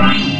Bye.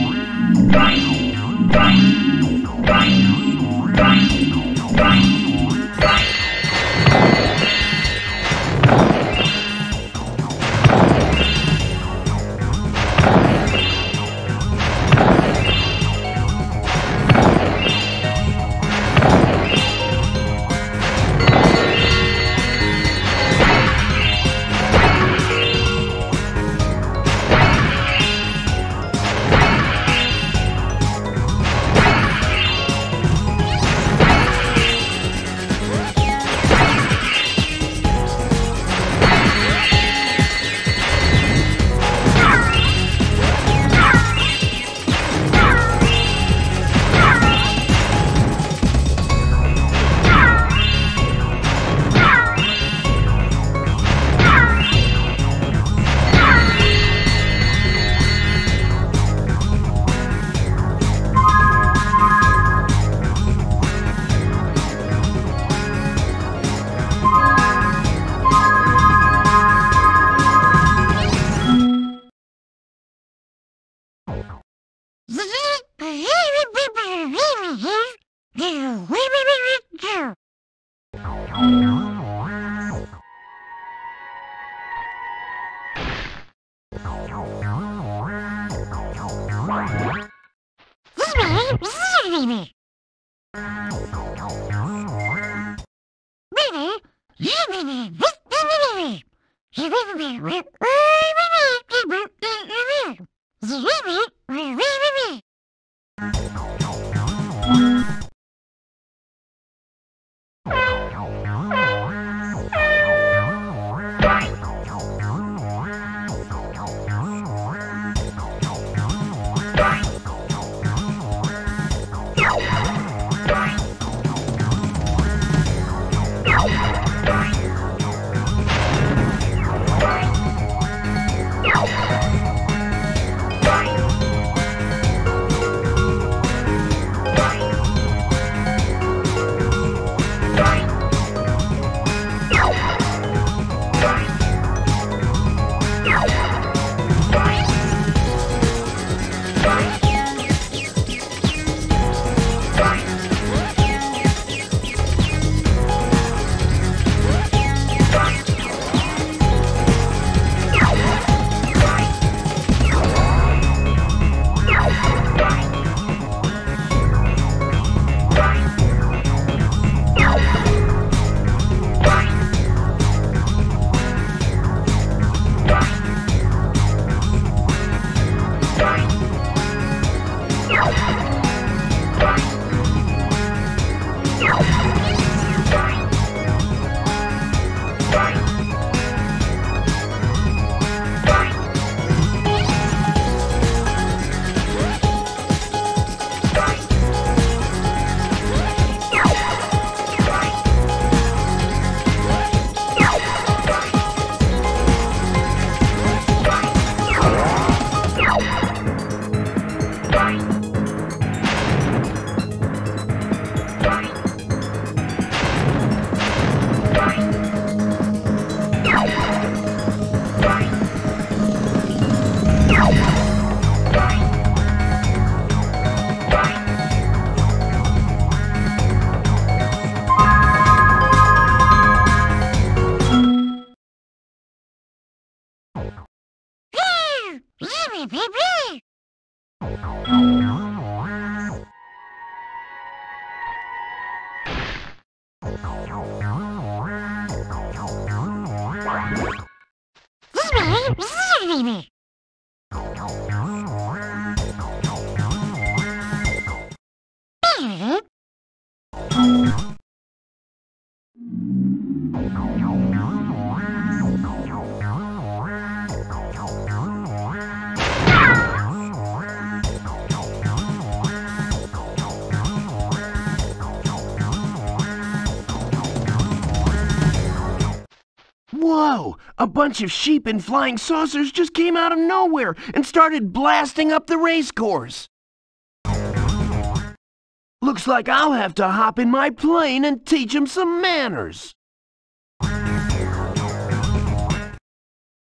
A bunch of sheep in flying saucers just came out of nowhere and started blasting up the race course. Looks like I'll have to hop in my plane and teach them some manners.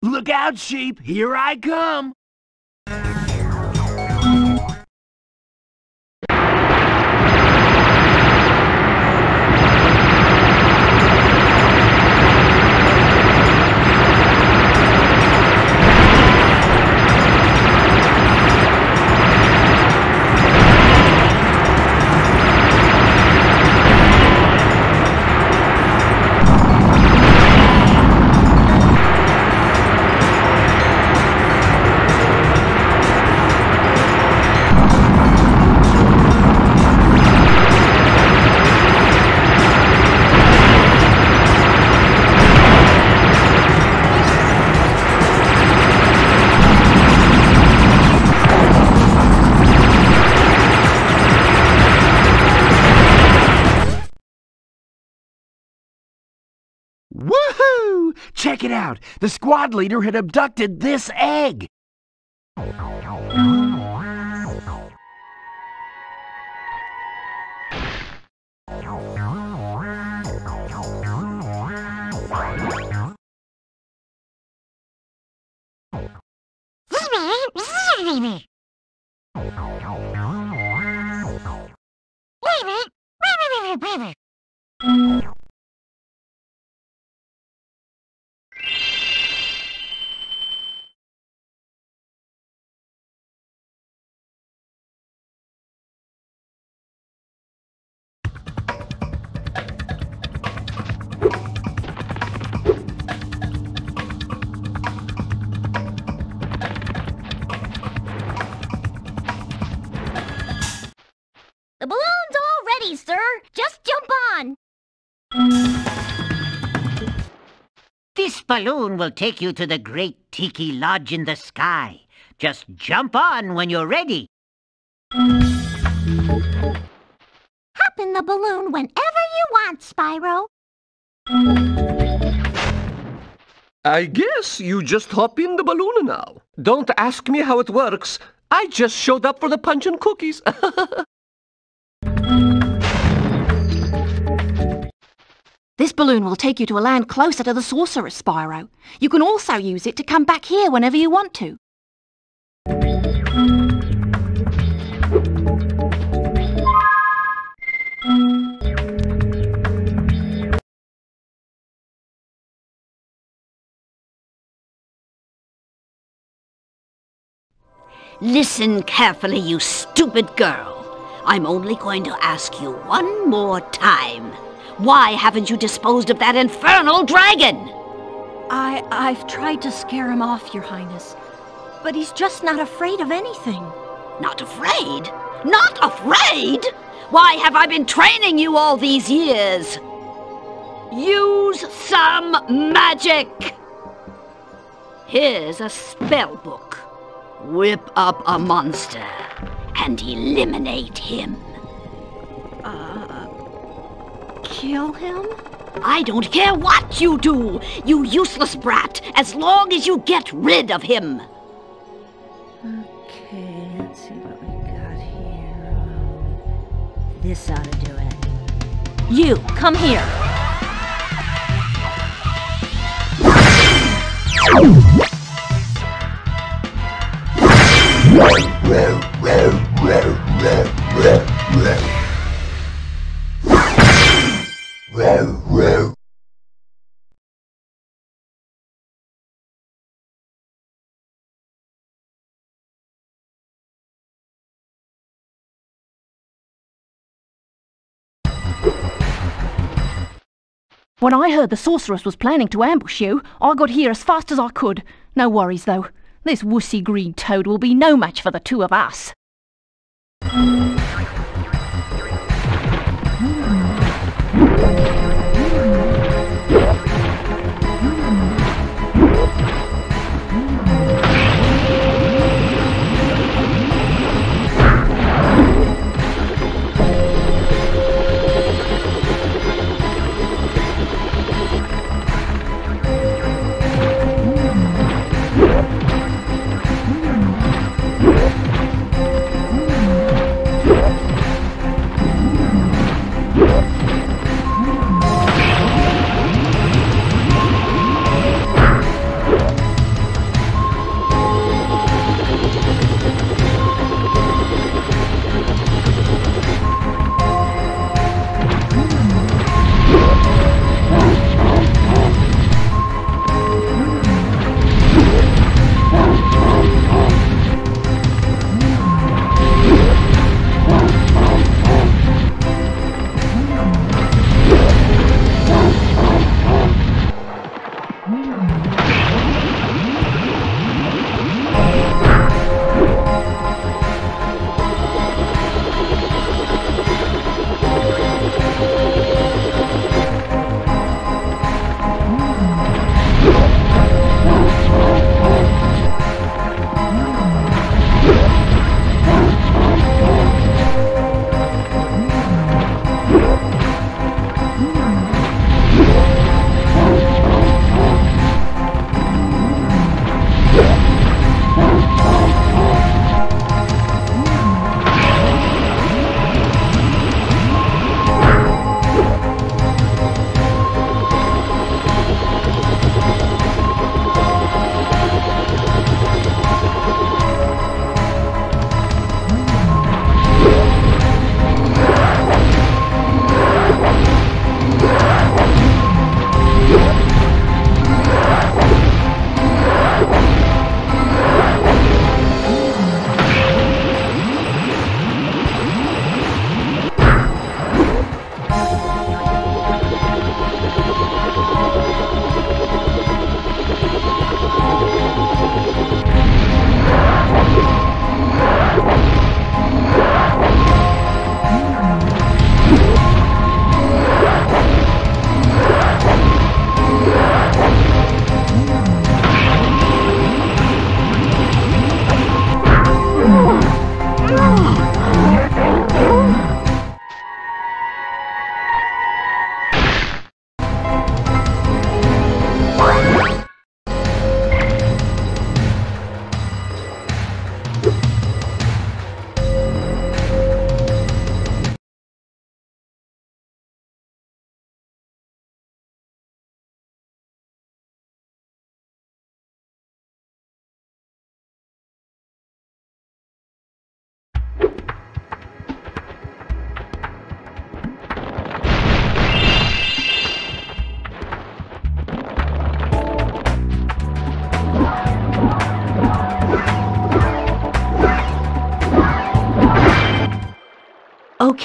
Look out, sheep! Here I come! Check it out! The squad leader had abducted this egg! Balloon will take you to the great Tiki Lodge in the sky. Just jump on when you're ready. Hop in the balloon whenever you want, Spyro. I guess you just hop in the balloon now. Don't ask me how it works. I just showed up for the punch and cookies. This balloon will take you to a land closer to the sorcerer, Spyro. You can also use it to come back here whenever you want to. Listen carefully, you stupid girl. I'm only going to ask you one more time. Why haven't you disposed of that infernal dragon? I, I've tried to scare him off, Your Highness. But he's just not afraid of anything. Not afraid? Not afraid? Why have I been training you all these years? Use some magic! Here's a spell book. Whip up a monster and eliminate him. Uh, Kill him? I don't care what you do, you useless brat, as long as you get rid of him. Okay, let's see what we got here. This ought to do it. You, come here. When I heard the sorceress was planning to ambush you, I got here as fast as I could. No worries, though. This wussy green toad will be no match for the two of us.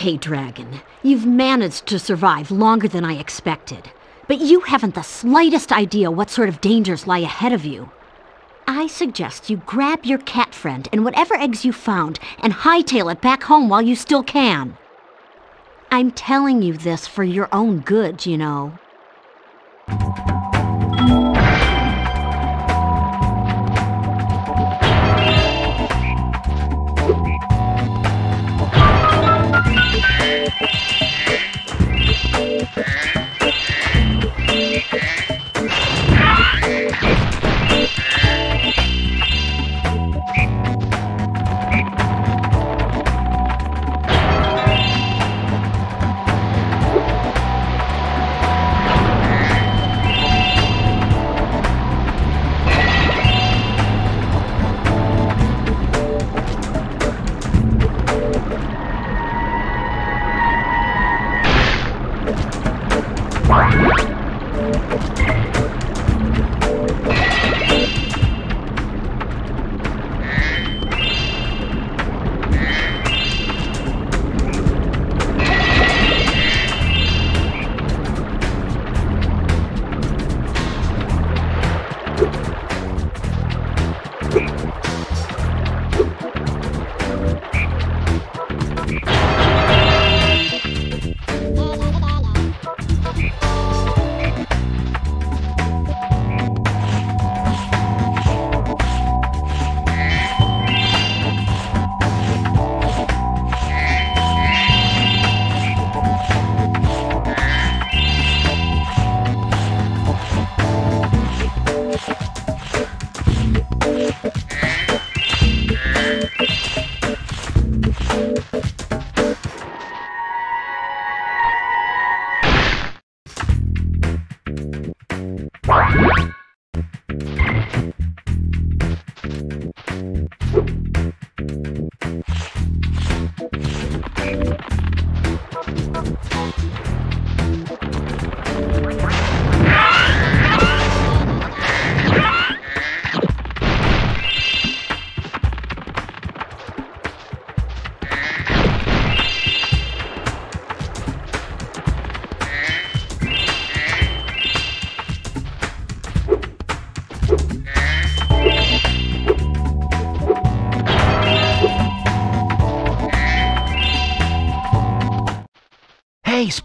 Okay, Dragon, you've managed to survive longer than I expected. But you haven't the slightest idea what sort of dangers lie ahead of you. I suggest you grab your cat friend and whatever eggs you found and hightail it back home while you still can. I'm telling you this for your own good, you know.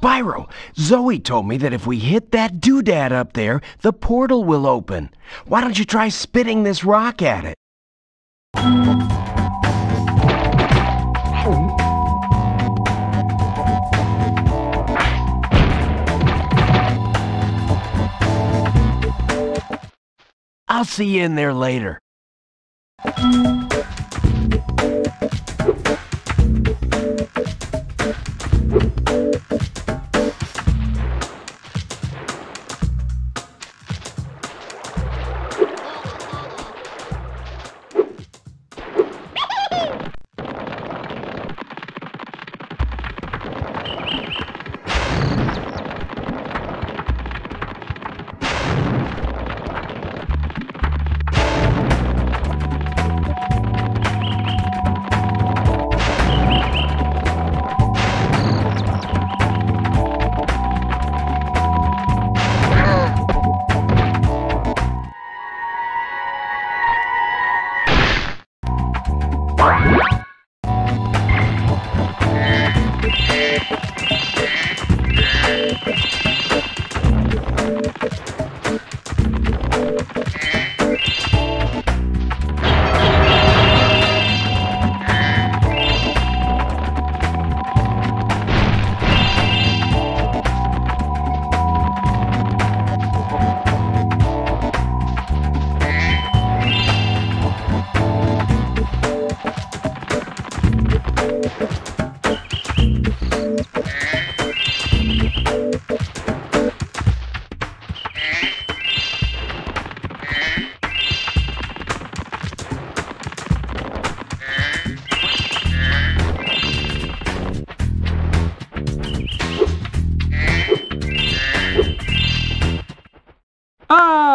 Spyro, Zoe told me that if we hit that doodad up there, the portal will open. Why don't you try spitting this rock at it? I'll see you in there later.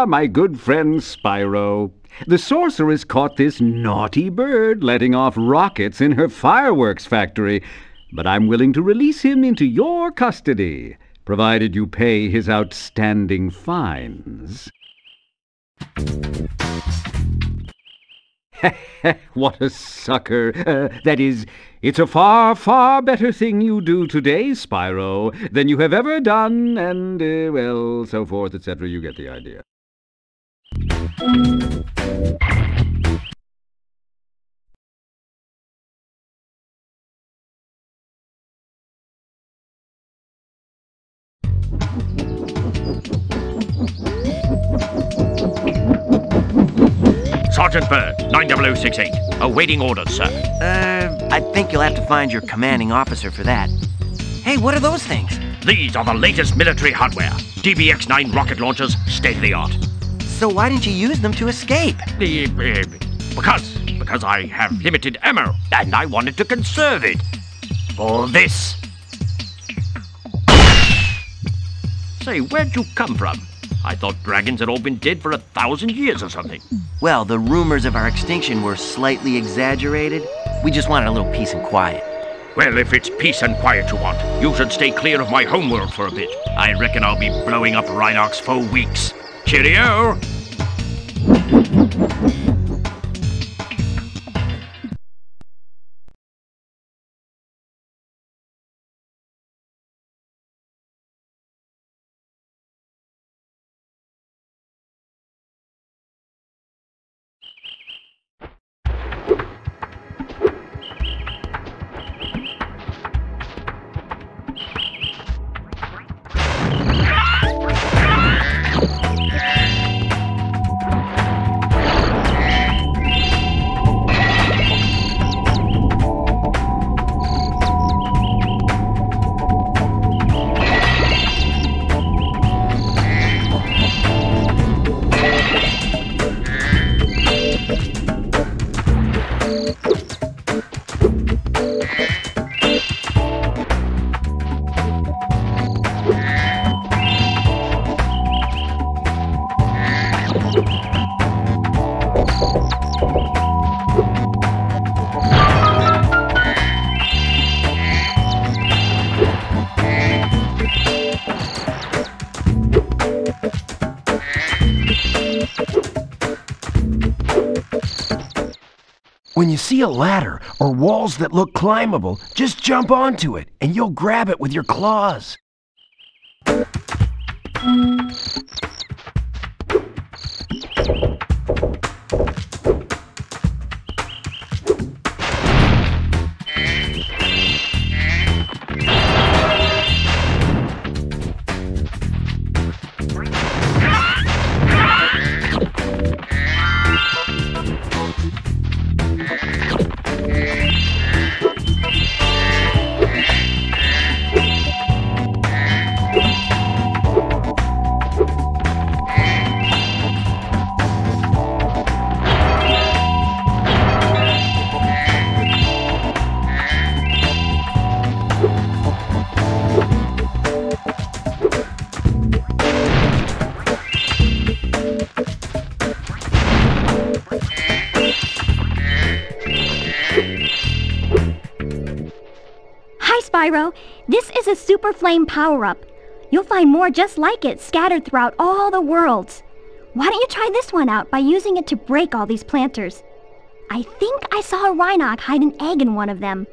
My good friend Spyro. The sorceress caught this naughty bird letting off rockets in her fireworks factory, but I'm willing to release him into your custody, provided you pay his outstanding fines. what a sucker. Uh, that is, it's a far, far better thing you do today, Spyro, than you have ever done, and, uh, well, so forth, etc. You get the idea. Sergeant Byrd, 90068. Awaiting orders, sir. Uh, I think you'll have to find your commanding officer for that. Hey, what are those things? These are the latest military hardware. DBX 9 rocket launchers, state of the art. So why didn't you use them to escape? Uh, because, because I have limited ammo, and I wanted to conserve it. For this. Say, where'd you come from? I thought dragons had all been dead for a thousand years or something. Well, the rumors of our extinction were slightly exaggerated. We just wanted a little peace and quiet. Well, if it's peace and quiet you want, you should stay clear of my homeworld for a bit. I reckon I'll be blowing up Rhynocs for weeks. Cheerio! see a ladder or walls that look climbable, just jump onto it and you'll grab it with your claws. Hi, Spyro. This is a Super Flame power-up. You'll find more just like it scattered throughout all the worlds. Why don't you try this one out by using it to break all these planters? I think I saw a Rhynoc hide an egg in one of them.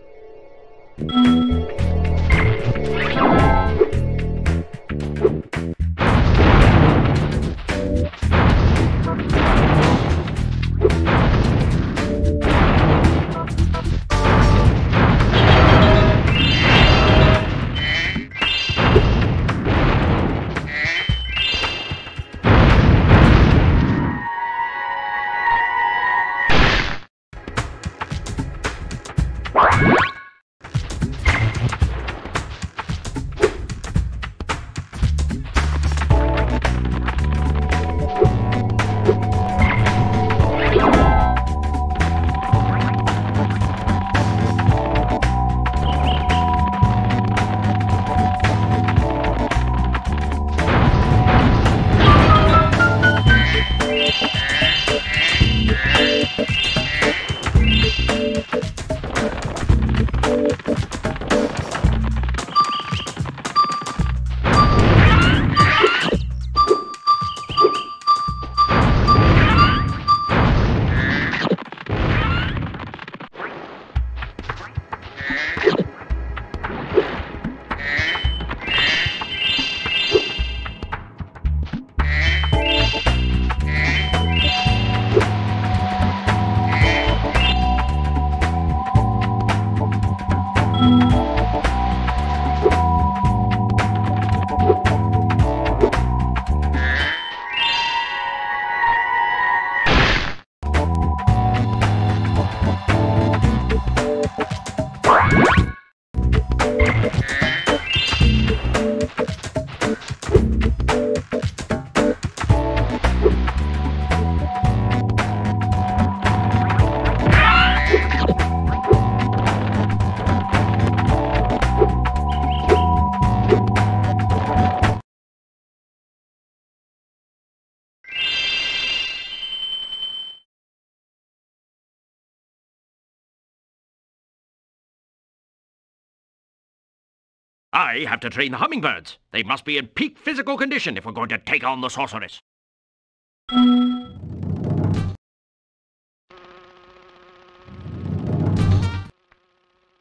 I have to train the hummingbirds. They must be in peak physical condition if we're going to take on the sorceress.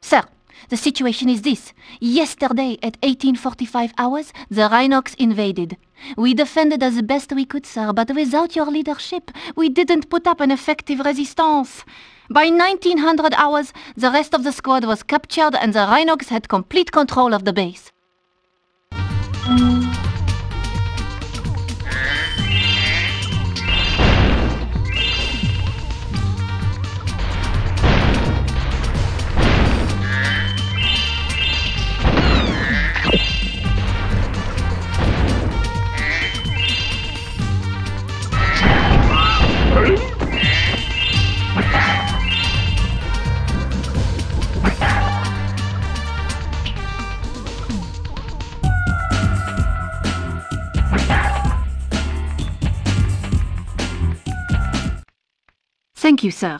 Sir, the situation is this. Yesterday at 1845 hours, the Rhynocs invaded. We defended as best we could, sir, but without your leadership, we didn't put up an effective resistance. By 1900 hours, the rest of the squad was captured and the Rhynocs had complete control of the base. Thank you, sir.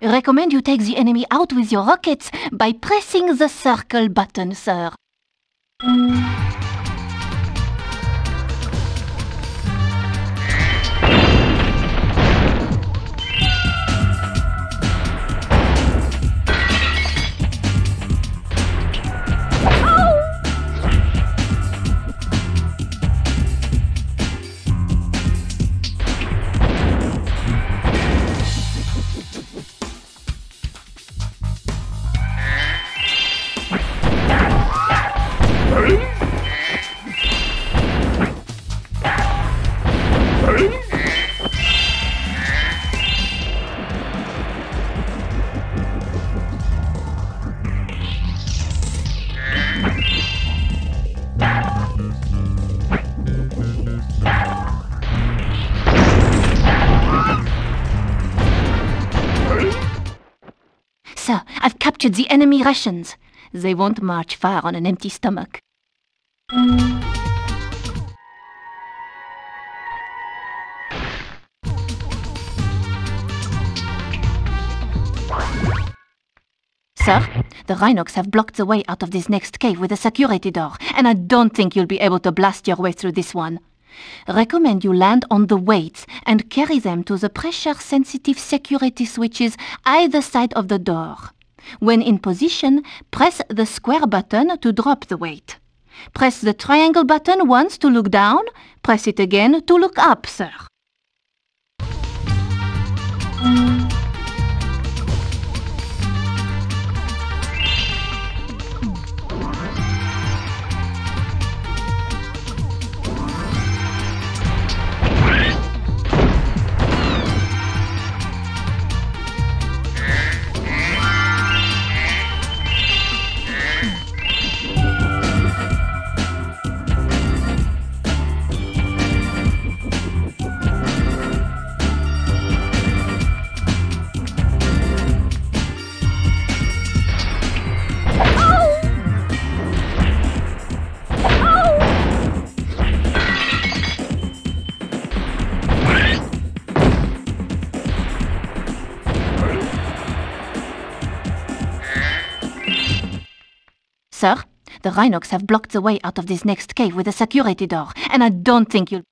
Recommend you take the enemy out with your rockets by pressing the circle button, sir. Captured the enemy Russians. They won't march far on an empty stomach. Sir, the Rhynocs have blocked the way out of this next cave with a security door, and I don't think you'll be able to blast your way through this one. Recommend you land on the weights and carry them to the pressure-sensitive security switches either side of the door. When in position, press the square button to drop the weight. Press the triangle button once to look down, press it again to look up, sir. Sir, the Rhynocs have blocked the way out of this next cave with a security door, and I don't think you'll...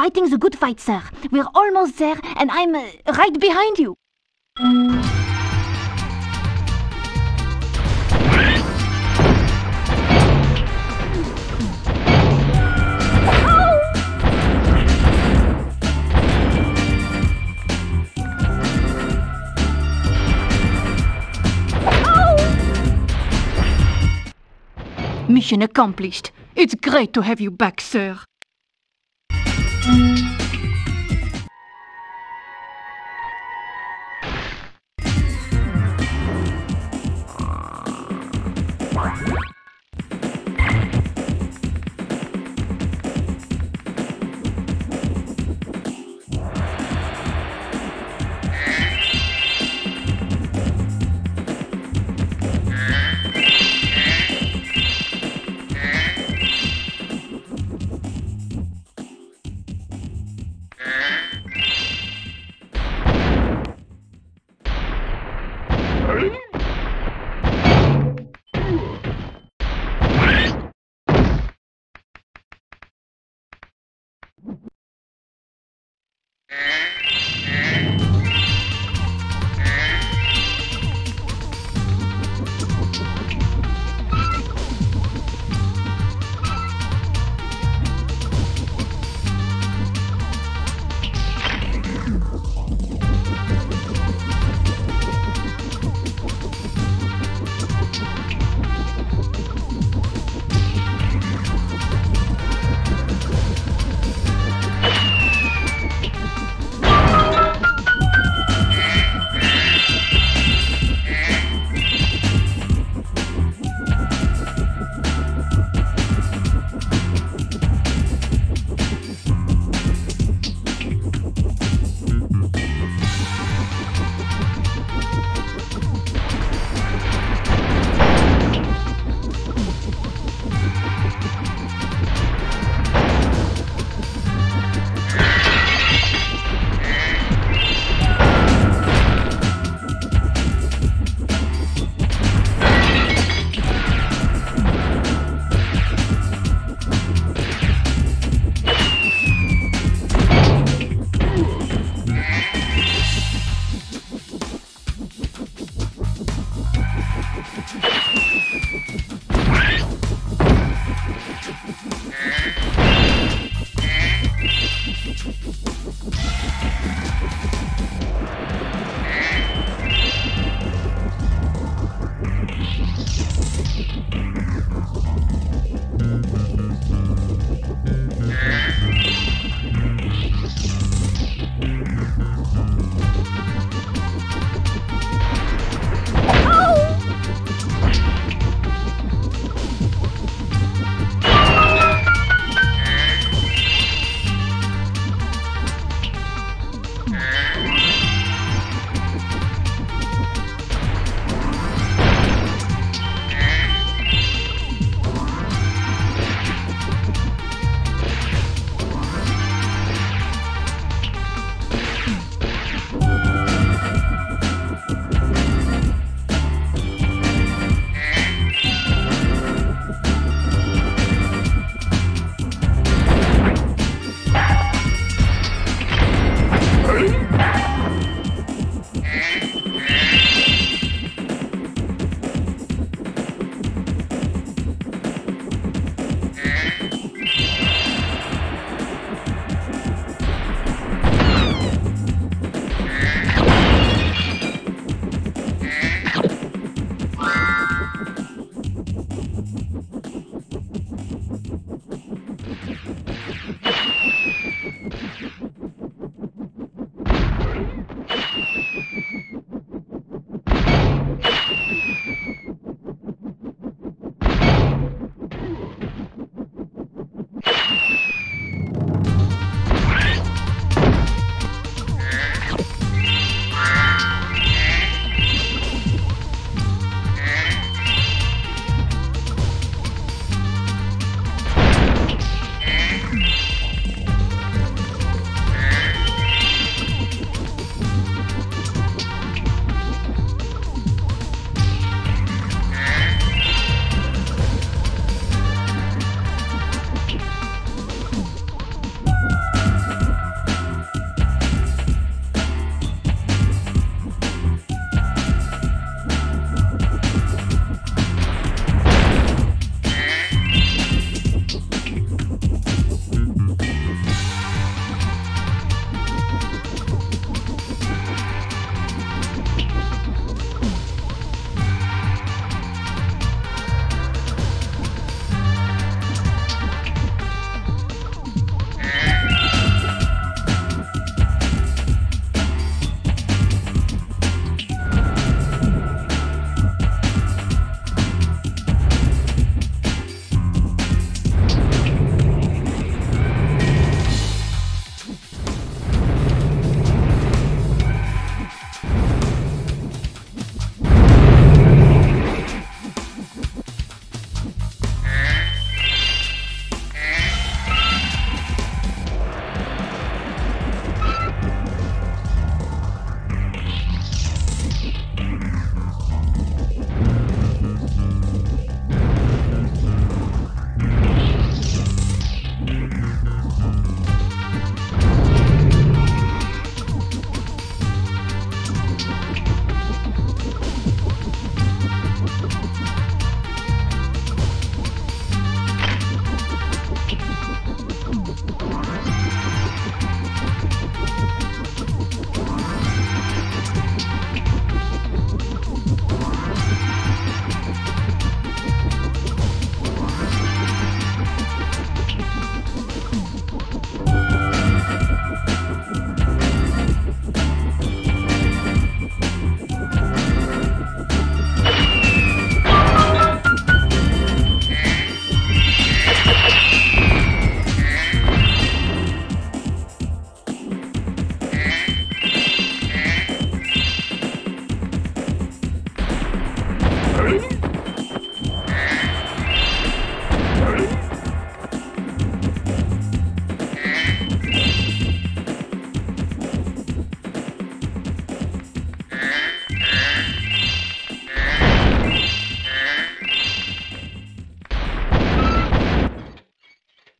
fighting the good fight, sir. We're almost there, and I'm uh, right behind you. Mission accomplished. It's great to have you back, sir. Thank you.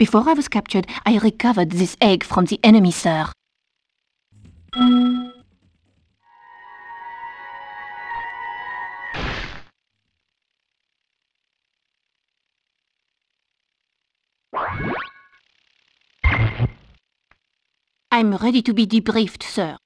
Before I was captured, I recovered this egg from the enemy, sir. I'm ready to be debriefed, sir.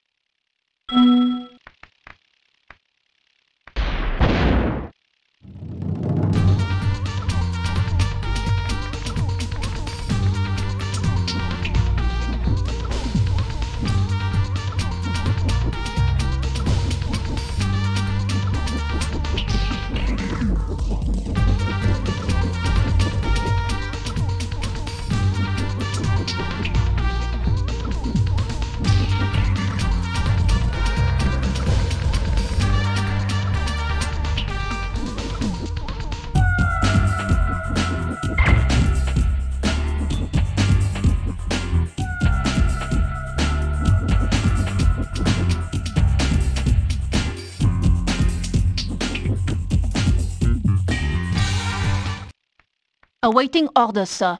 Awaiting orders, sir.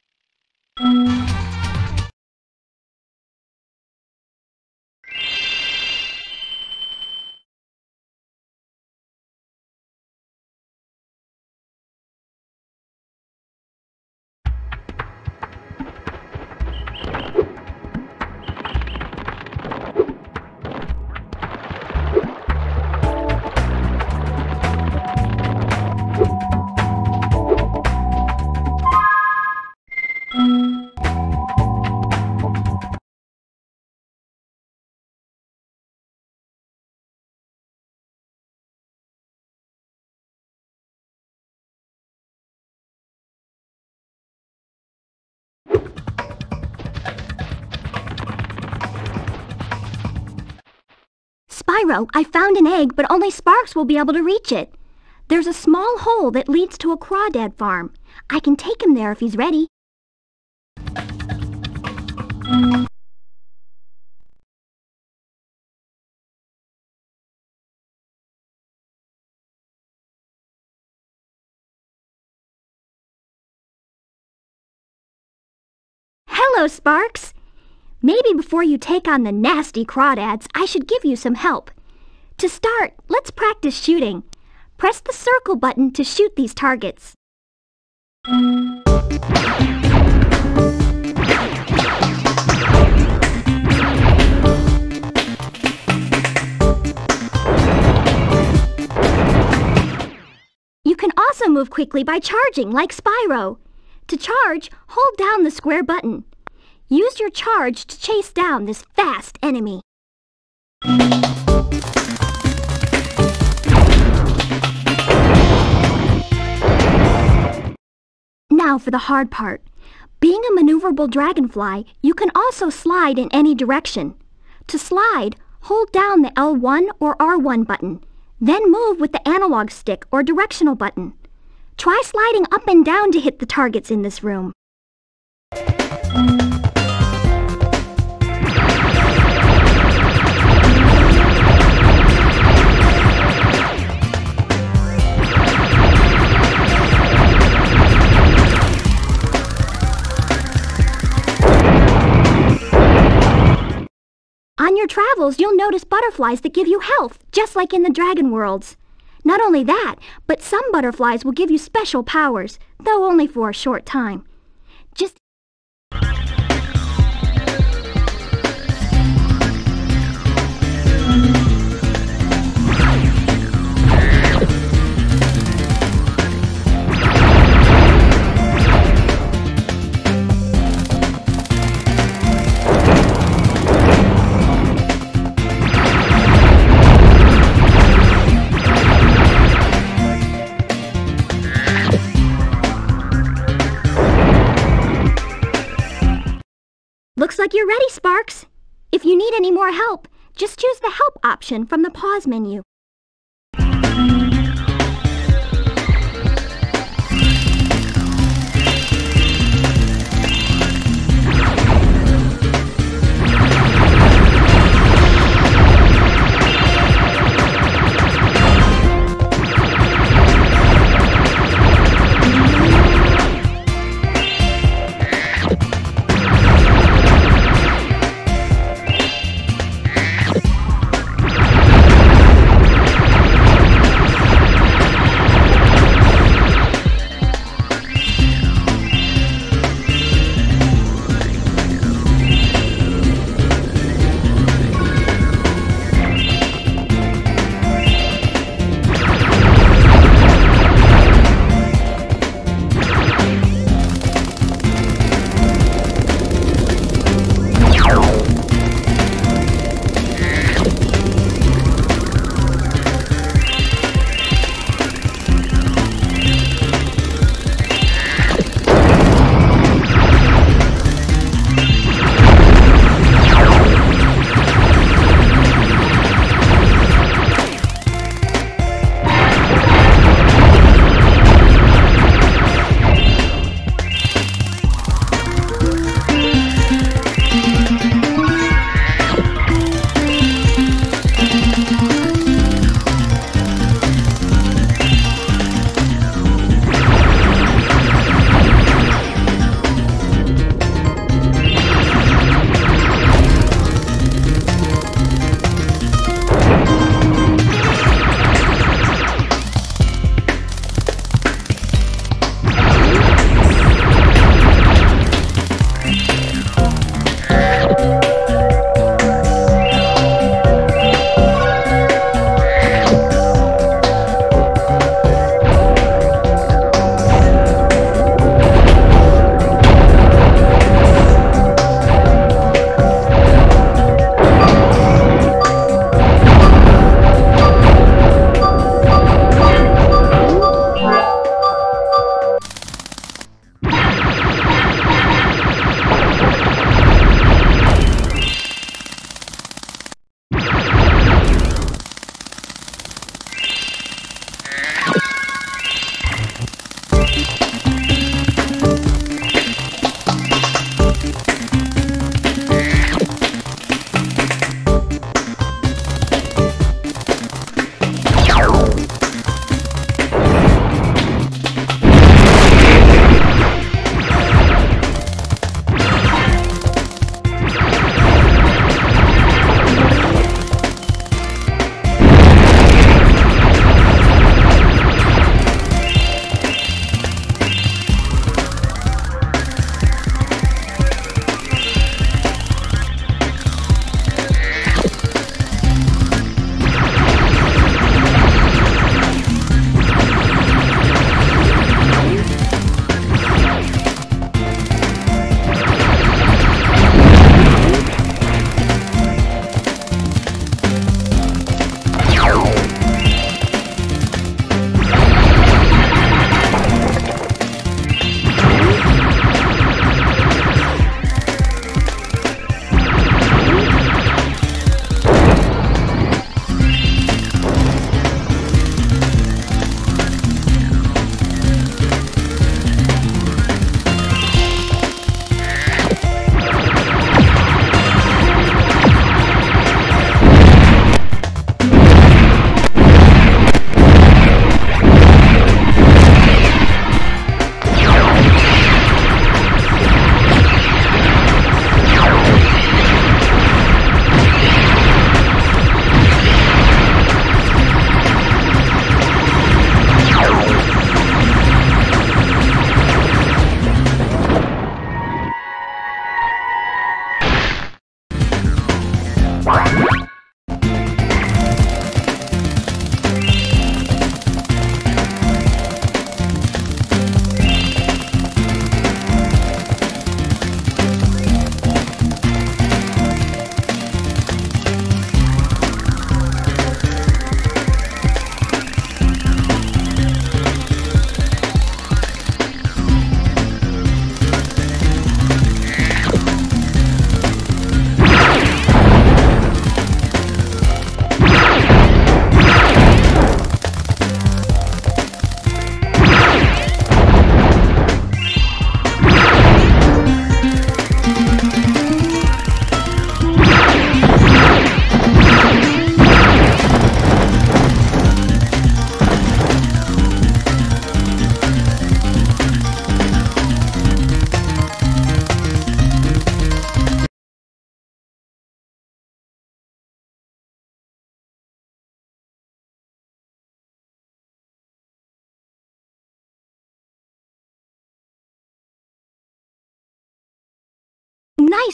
Spyro, I found an egg, but only Sparx will be able to reach it. There's a small hole that leads to a crawdad farm. I can take him there if he's ready. Hello, Sparx. Maybe before you take on the nasty crawdads, I should give you some help. To start, let's practice shooting. Press the circle button to shoot these targets. You can also move quickly by charging, like Spyro. To charge, hold down the square button. Use your charge to chase down this fast enemy. Now for the hard part. Being a maneuverable dragonfly, you can also slide in any direction. To slide, hold down the L1 or R1 button, then move with the analog stick or directional button. Try sliding up and down to hit the targets in this room. Your travels, you'll notice butterflies that give you health, just like in the dragon worlds. Not only that, but some butterflies will give you special powers, though only for a short time. Just Looks like you're ready, Sparx. If you need any more help, just choose the Help option from the Pause menu.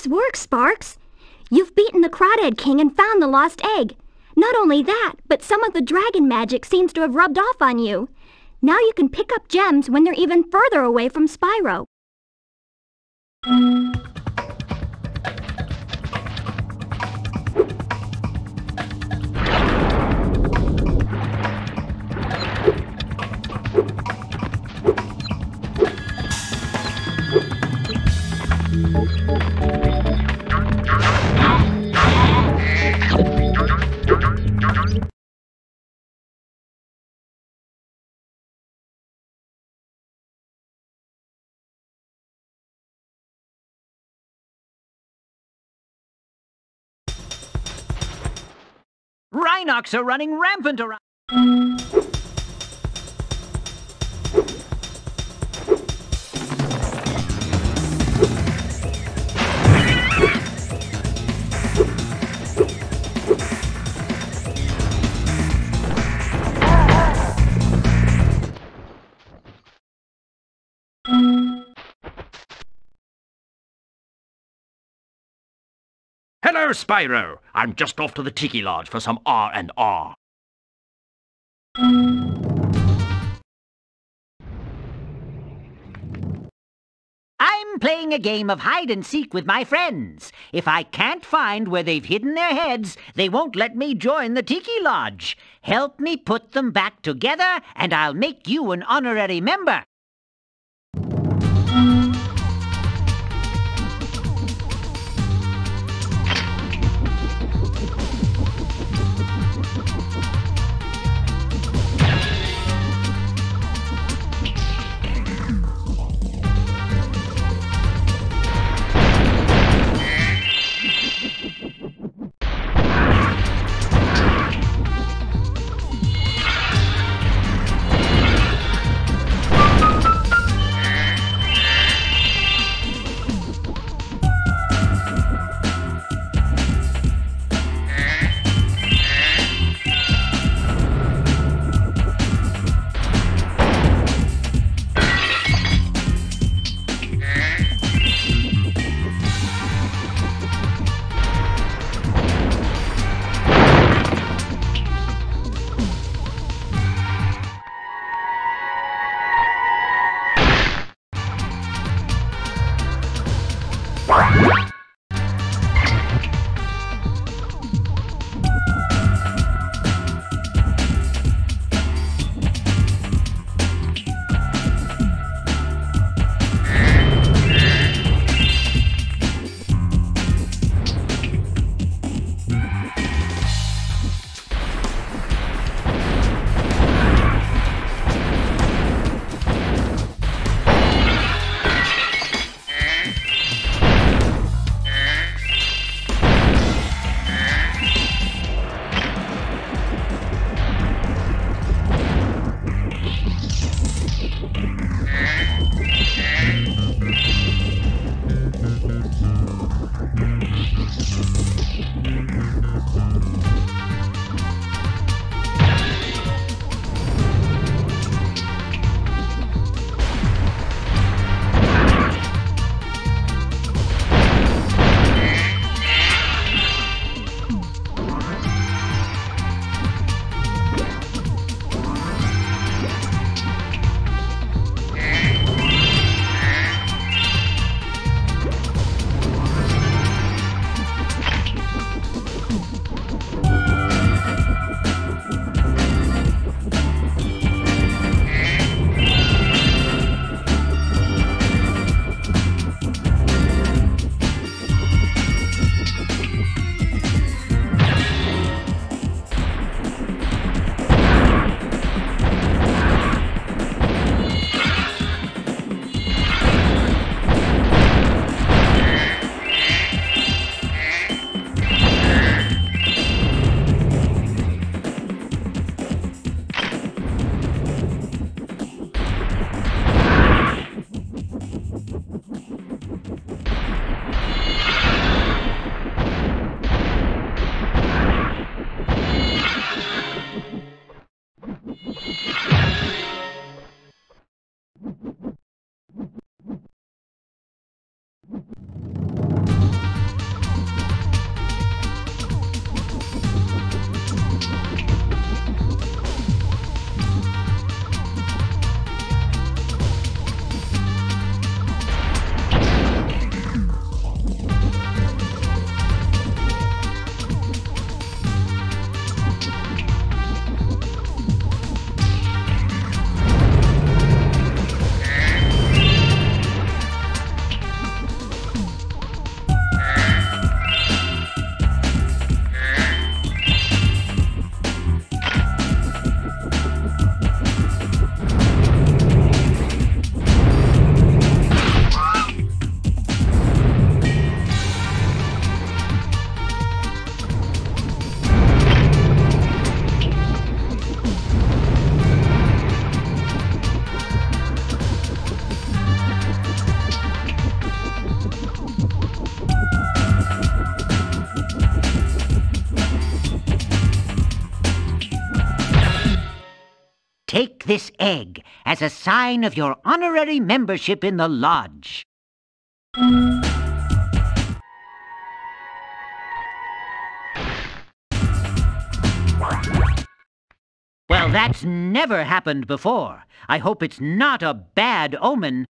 Nice work, Sparx. You've beaten the Crawdad King and found the lost egg. Not only that, but some of the dragon magic seems to have rubbed off on you. Now you can pick up gems when they're even further away from Spyro. Rhynocs are running rampant around. Spyro. I'm just off to the Tiki Lodge for some R and R. I'm playing a game of hide and seek with my friends. If I can't find where they've hidden their heads, they won't let me join the Tiki Lodge. Help me put them back together, and I'll make you an honorary member. Egg as a sign of your honorary membership in the lodge. Well, that's never happened before. I hope it's not a bad omen.